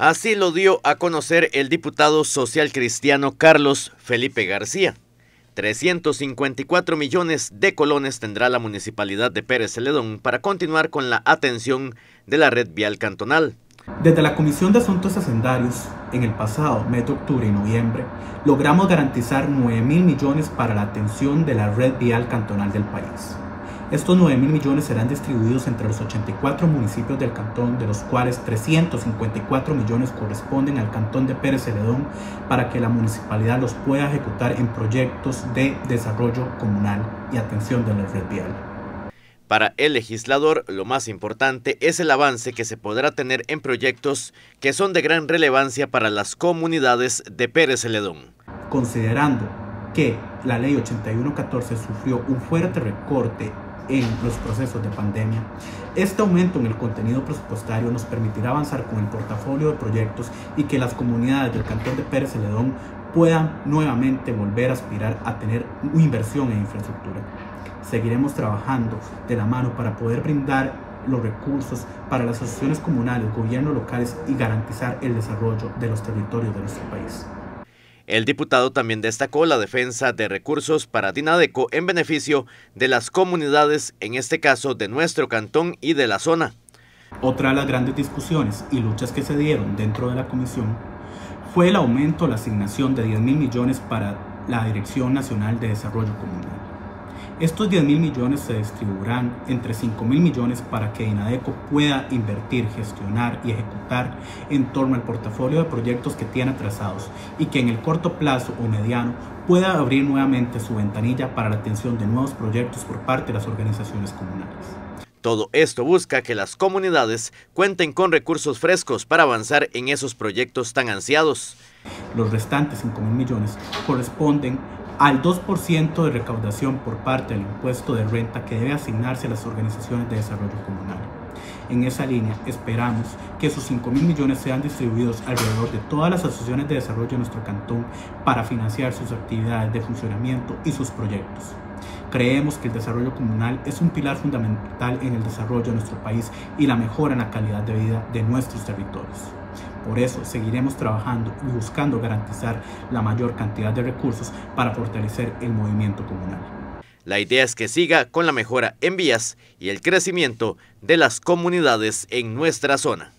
Así lo dio a conocer el diputado social cristiano Carlos Felipe García. 354 millones de colones tendrá la municipalidad de Pérez Celedón para continuar con la atención de la red vial cantonal. Desde la Comisión de Asuntos Hacendarios, en el pasado mes de octubre y noviembre, logramos garantizar 9 mil millones para la atención de la red vial cantonal del país. Estos 9 mil millones serán distribuidos entre los 84 municipios del cantón, de los cuales 354 millones corresponden al cantón de Pérez Celedón para que la municipalidad los pueda ejecutar en proyectos de desarrollo comunal y atención de la red vial. Para el legislador, lo más importante es el avance que se podrá tener en proyectos que son de gran relevancia para las comunidades de Pérez Celedón. Considerando que la ley 8114 sufrió un fuerte recorte en los procesos de pandemia. Este aumento en el contenido presupuestario nos permitirá avanzar con el portafolio de proyectos y que las comunidades del Cantón de Pérez Celedón puedan nuevamente volver a aspirar a tener inversión en infraestructura. Seguiremos trabajando de la mano para poder brindar los recursos para las asociaciones comunales, gobiernos locales y garantizar el desarrollo de los territorios de nuestro país. El diputado también destacó la defensa de recursos para Dinadeco en beneficio de las comunidades, en este caso de nuestro cantón y de la zona. Otra de las grandes discusiones y luchas que se dieron dentro de la comisión fue el aumento la asignación de 10 mil millones para la Dirección Nacional de Desarrollo Comunal. Estos 10 mil millones se distribuirán entre 5 mil millones para que INADECO pueda invertir, gestionar y ejecutar en torno al portafolio de proyectos que tiene atrasados y que en el corto plazo o mediano pueda abrir nuevamente su ventanilla para la atención de nuevos proyectos por parte de las organizaciones comunales. Todo esto busca que las comunidades cuenten con recursos frescos para avanzar en esos proyectos tan ansiados. Los restantes 5 mil millones corresponden al 2% de recaudación por parte del impuesto de renta que debe asignarse a las organizaciones de desarrollo comunal. En esa línea, esperamos que esos 5 mil millones sean distribuidos alrededor de todas las asociaciones de desarrollo de nuestro cantón para financiar sus actividades de funcionamiento y sus proyectos. Creemos que el desarrollo comunal es un pilar fundamental en el desarrollo de nuestro país y la mejora en la calidad de vida de nuestros territorios. Por eso seguiremos trabajando y buscando garantizar la mayor cantidad de recursos para fortalecer el movimiento comunal. La idea es que siga con la mejora en vías y el crecimiento de las comunidades en nuestra zona.